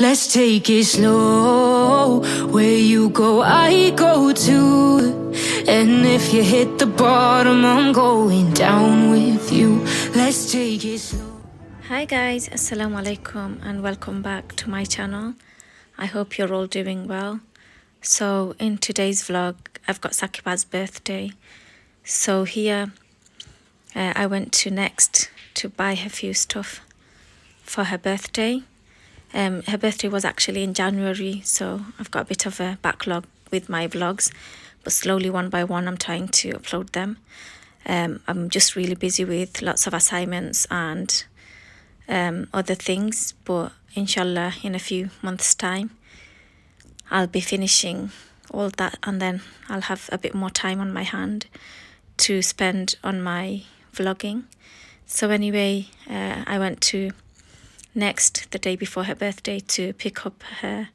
Let's take it slow. Where you go, I go too. And if you hit the bottom, I'm going down with you. Let's take it slow. Hi guys, Assalamu alaikum and welcome back to my channel. I hope you're all doing well. So in today's vlog, I've got Saqibah's birthday. So here, uh, I went to Next to buy her few stuff for her birthday. Um, her birthday was actually in January, so I've got a bit of a backlog with my vlogs, but slowly one by one, I'm trying to upload them. Um, I'm just really busy with lots of assignments and um, other things, but inshallah, in a few months' time, I'll be finishing all that and then I'll have a bit more time on my hand to spend on my vlogging. So, anyway, uh, I went to next the day before her birthday to pick up her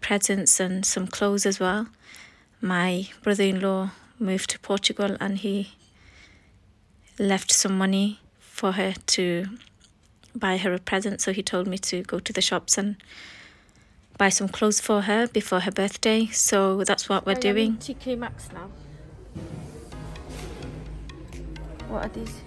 presents and some clothes as well. My brother in law moved to Portugal and he left some money for her to buy her a present. So he told me to go to the shops and buy some clothes for her before her birthday. So that's what we're doing. TK Maxx now. What are these?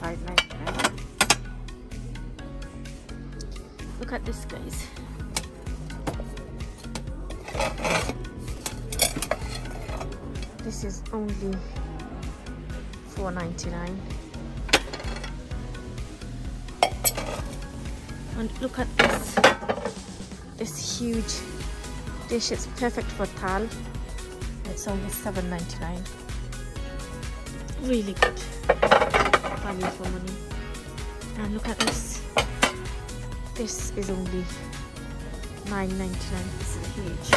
Five ninety nine. Look at this, guys. This is only four ninety nine. And look at this. This huge dish. It's perfect for tal. It's only seven ninety nine. Really good value for money. And look at this. This is only nine ninety nine. This is huge.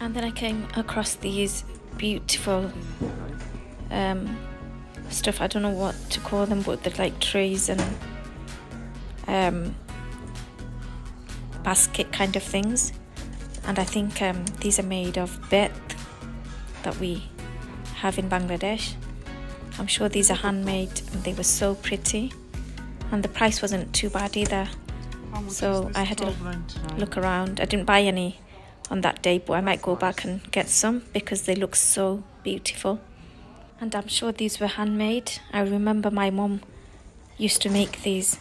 And then I came across these beautiful um, stuff. I don't know what to call them, but they're like trays and um, basket kind of things. And I think um, these are made of bet that we have in Bangladesh. I'm sure these are handmade and they were so pretty. And the price wasn't too bad either. So I had to look around. I didn't buy any on that day, but I might go back and get some because they look so beautiful and I'm sure these were handmade. I remember my mom used to make these.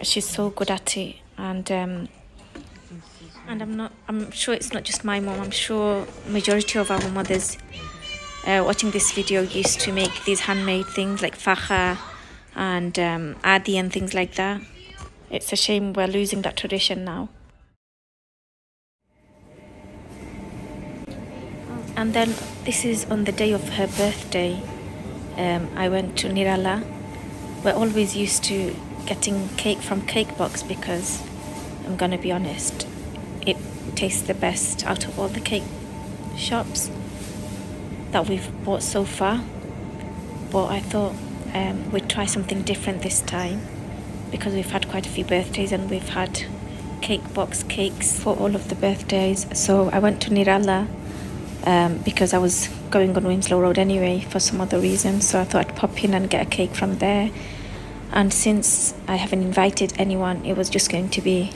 She's so good at it, and um, and I'm not. I'm sure it's not just my mom. I'm sure majority of our mothers uh, watching this video used to make these handmade things like faja and um, adi and things like that. It's a shame we're losing that tradition now. And then this is on the day of her birthday. Um, i went to nirala. We're always used to getting cake from cake box because i'm gonna be honest it tastes the best out of all the cake shops that we've bought so far. But i thought um, we'd try something different this time because we've had quite a few birthdays and we've had cake box cakes for all of the birthdays. So i went to nirala um, because I was going on Winslow Road anyway for some other reason. So I thought I'd pop in and get a cake from there. And since I haven't invited anyone, it was just going to be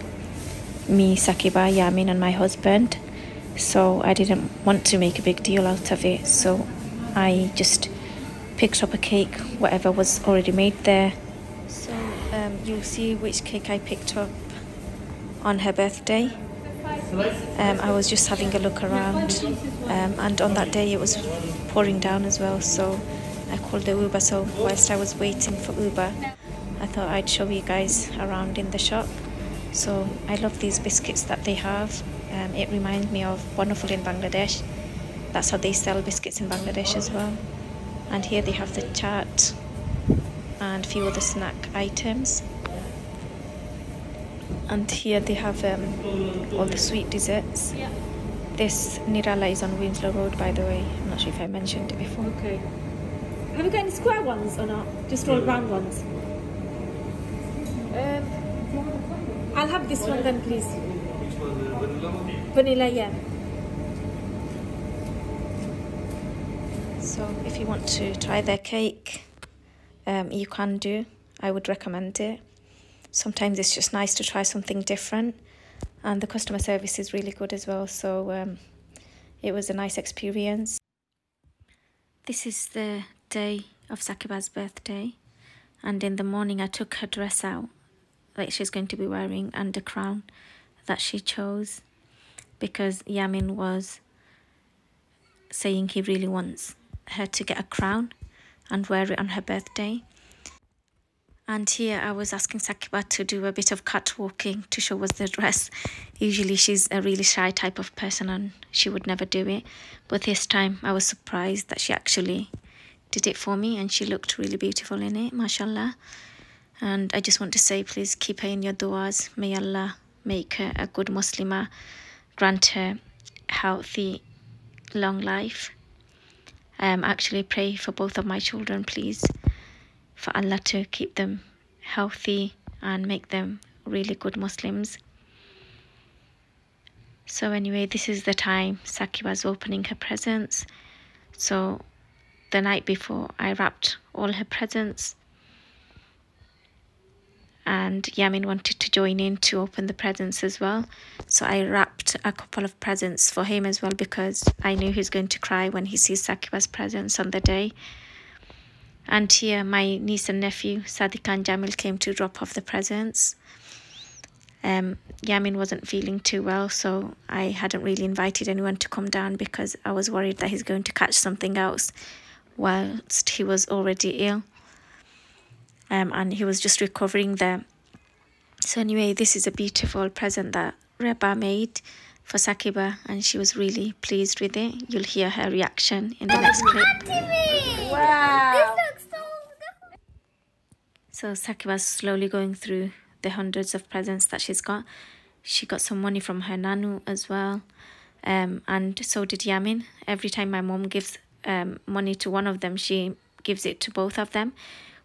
me, Saqibah, Yamin, and my husband. So I didn't want to make a big deal out of it. So I just picked up a cake, whatever was already made there. So um, you'll see which cake I picked up on her birthday. Um, I was just having a look around, um, and on that day it was pouring down as well. So I called the Uber. So whilst I was waiting for Uber, I thought I'd show you guys around in the shop. So I love these biscuits that they have. Um, it reminds me of Wonderful in Bangladesh. That's how they sell biscuits in Bangladesh as well. And here they have the chaat and a few other snack items and here they have um, all the sweet desserts. This Nirala is on Winslow Road, by the way. I'm not sure if I mentioned it before. Okay. Have you got any square ones or not? Just all round ones. Um, I'll have this one then, please. Which one? Vanilla? Vanilla, yeah. So, if you want to try their cake, um, you can do. I would recommend it. Sometimes it's just nice to try something different, and the customer service is really good as well. So, um, it was a nice experience. This is the day of Saqibah's birthday, and in the morning, I took her dress out that she's going to be wearing and the crown that she chose because Yamin was saying he really wants her to get a crown and wear it on her birthday. And here I was asking Saqibah to do a bit of catwalking to show us the dress. Usually she's a really shy type of person and she would never do it. But this time I was surprised that she actually did it for me and she looked really beautiful in it, mashallah. And I just want to say, please keep her in your du'as. May Allah make her a good Muslimah, grant her healthy, long life. Um, actually pray for both of my children, please, for Allah to keep them healthy and make them really good Muslims. So anyway, this is the time Saki was opening her presents. So the night before, I wrapped all her presents and Yamin wanted to join in to open the presents as well. So I wrapped a couple of presents for him as well because I knew he's going to cry when he sees Saqibah's presents on the day. And here my niece and nephew, Sadiq and Jamil, came to drop off the presents. Um, Yamin wasn't feeling too well, so I hadn't really invited anyone to come down because I was worried that he's going to catch something else whilst he was already ill um, and he was just recovering there. So anyway, this is a beautiful present that Reba made for Saqibah and she was really pleased with it. You'll hear her reaction in the next clip. Wow. This looks so good. So Saqibah's slowly going through the hundreds of presents that she's got. She got some money from her nanu as well. Um, and so did Yamin. Every time my mom gives um, money to one of them, she gives it to both of them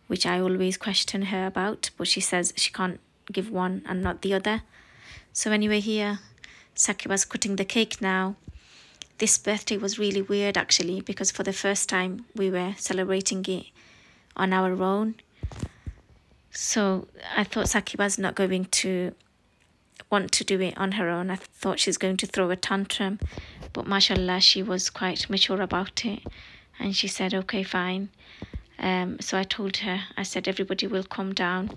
which I always question her about, but she says she can't give one and not the other. So anyway, here Saqibah's cutting the cake now. This birthday was really weird actually because for the first time we were celebrating it on our own. So I thought Saqibah's not going to want to do it on her own. I thought she's going to throw a tantrum, but mashallah, she was quite mature about it. And she said, okay, fine. Um, so I told her, I said, everybody will come down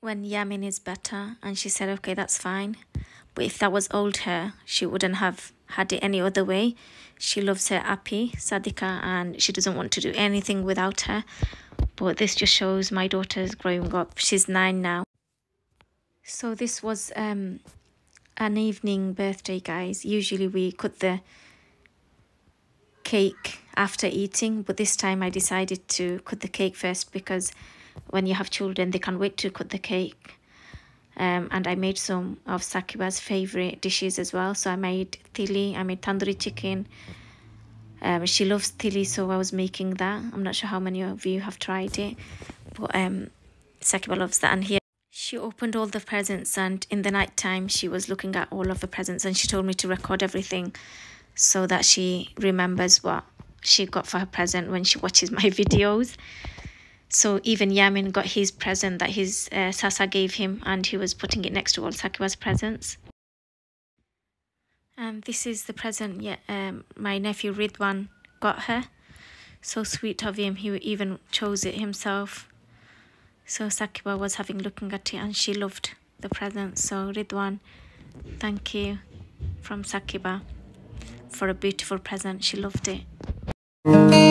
when Yamin is better. And she said, okay, that's fine. But if that was old her, she wouldn't have had it any other way. She loves her Api, Sadika, and she doesn't want to do anything without her. But this just shows my daughter's growing up. She's nine now. So this was um, an evening birthday, guys. Usually we cut the cake after eating, but this time I decided to cut the cake first because when you have children, they can't wait to cut the cake. Um, and I made some of Saqibah's favorite dishes as well. So I made tili, I made tandoori chicken. Um, she loves tili, so I was making that. I'm not sure how many of you have tried it, but um, Saqibah loves that. And here she opened all the presents, and in the night time, she was looking at all of the presents, and she told me to record everything so that she remembers what she got for her present when she watches my videos. So even Yamin got his present that his uh, Sasa gave him and he was putting it next to all Saqibah's presents. And this is the present yeah, um, my nephew Ridwan got her. So sweet of him, he even chose it himself. So Saqibah was having looking at it and she loved the present. So Ridwan, thank you from Saqibah for a beautiful present. She loved it.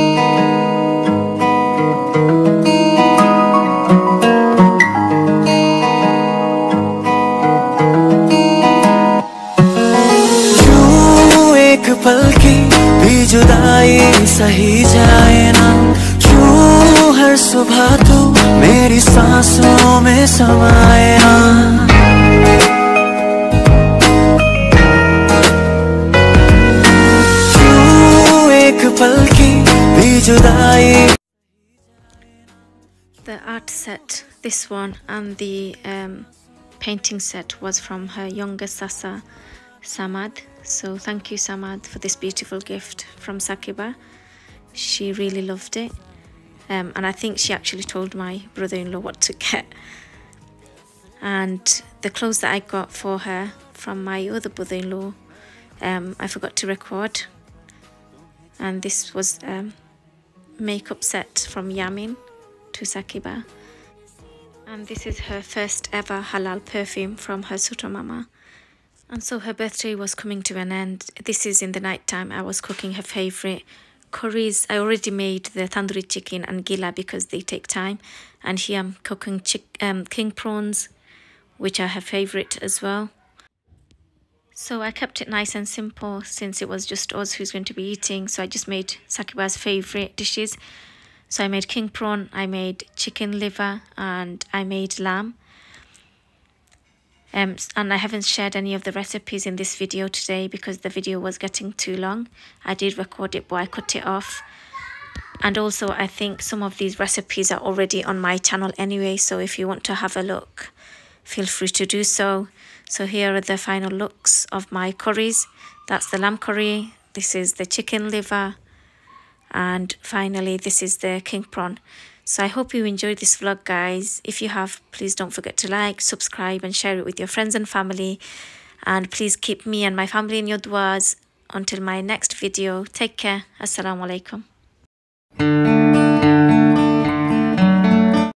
जुदाई सही जाए ना क्यों हर सुबह तू मेरी सांसों में समाए ना क्यों एक पल की भी जुदाई the art set, this one, and the um, painting set was from her younger Sasa, Samad. So thank you, Samad, for this beautiful gift from Saqibah. She really loved it. Um, and I think she actually told my brother-in-law what to get. And the clothes that I got for her from my other brother-in-law, um, I forgot to record. And this was um, makeup set from Yamin to Saqibah. And this is her first ever halal perfume from her Sutra Mama. And so her birthday was coming to an end. This is in the night time. I was cooking her favorite curries. I already made the tandoori chicken and gila because they take time. And here I'm cooking chick, um, king prawns, which are her favorite as well. So I kept it nice and simple since it was just us who's going to be eating. So I just made Saqibah's favorite dishes. So I made king prawn, I made chicken liver, and I made lamb. Um, and I haven't shared any of the recipes in this video today because the video was getting too long. I did record it, but I cut it off. And also, I think some of these recipes are already on my channel anyway. So if you want to have a look, feel free to do so. So here are the final looks of my curries. That's the lamb curry. This is the chicken liver and finally this is the king prawn so i hope you enjoyed this vlog guys. If you have please don't forget to like subscribe and share it with your friends and family. And please keep me and my family in your duas. Until my next video take care. Assalamu alaikum